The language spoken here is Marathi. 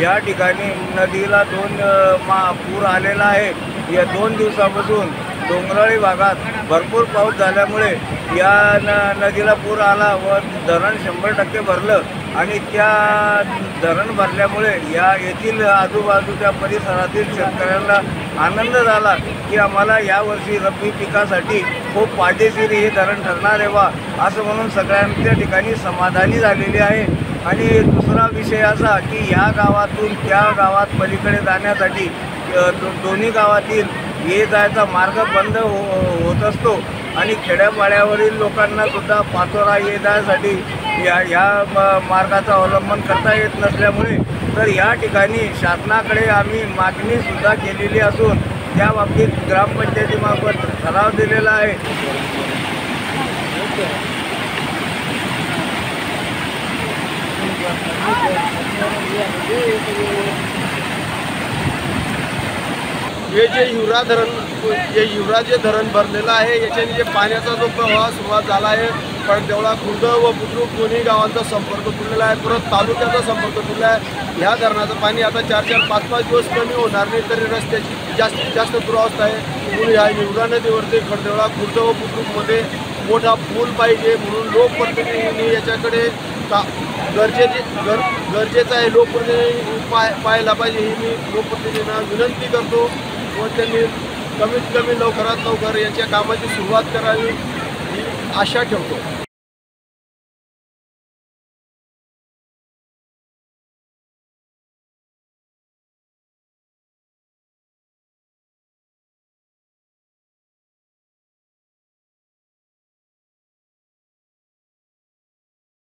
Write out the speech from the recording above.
या ठिकाणी नदीला दोन मा पूर आलेला आहे. या दोन दिवसापासून डोंगराळी भागात भरपूर पाऊस झाल्यामुळे या न नदीला पूर आला व धरण शंभर टक्के भरलं आणि त्या धरण भरल्यामुळे या येथील आजूबाजूच्या परिसरातील शेतकऱ्यांना आनंद झाला की आम्हाला यावर्षी रब्बी पिकासाठी खूप फायदेशीर हे धरण ठरणार आहे बा असं म्हणून सगळ्यांच्या ठिकाणी समाधानी झालेली आहे. आणि दुसरा विषय असा की ह्या गावातून त्या गावात पलीकडे जाण्यासाठी दोन्ही गावातील ये जायचा मार्ग बंद हो होत असतो. आणि खेड्यापाड्यावरील लोकांना सुद्धा पाचोरा ये जायसाठी या या म- अवलंबन करता येत नसल्यामुळे तर या ठिकाणी शासनाकडे आम्ही मागणीसुद्धा केलेली असून त्या बाबतीत ग्रामपंचायतीमार्फत ठराव दिलेला आहे. हे जे युवरा धरण जे युवराज जे धरण भरलेलं आहे याच्याने जे पाण्याचा जो प्रवाह सुरुवात झाला आहे पळदेवळा खुर्द व बुद्रुक दोन्ही गावांचा संपर्क तुटलेला आहे परत तालुक्याचा संपर्क तुटला आहे. ह्या धरणाचं पाणी आता चार चार पाच पाच दिवस कमी होणार नाही तरी रस्त्याची जास्तीत जास्त दुरावस्था आहे. म्हणून ह्या युवरा नदीवरती खडदेवळा खुर्द व बुद्रुकमध्ये मोठा पूल पाहिजे म्हणून लोकप्रतिनिधींनी याच्याकडे ता गरजेचे गर गरजेचं आहे. लोकप्रतिनिधी पाय पाहायला पाहिजे. ही मी लोकप्रतिनिधींना विनंती करतो व त्यांनी कमीत कमी लवकरात लवकर यांच्या कामाची सुरुवात करावी ही आशा ठेवतो.